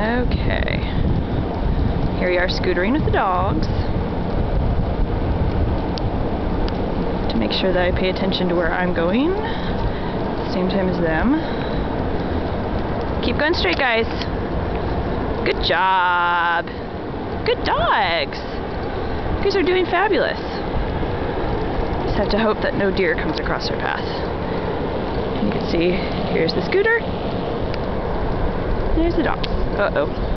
Okay. Here we are scootering with the dogs. To make sure that I pay attention to where I'm going. Same time as them. Keep going straight, guys. Good job. Good dogs. You guys are doing fabulous. Just have to hope that no deer comes across our path. And you can see, here's the scooter. There's the dogs. Uh-oh.